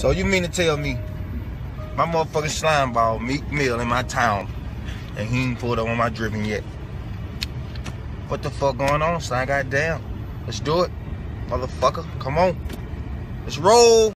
So you mean to tell me my motherfucking slime ball, Meek Mill in my town, and he ain't pulled up on my driven yet? What the fuck going on, son? Goddamn. Let's do it. Motherfucker. Come on. Let's roll.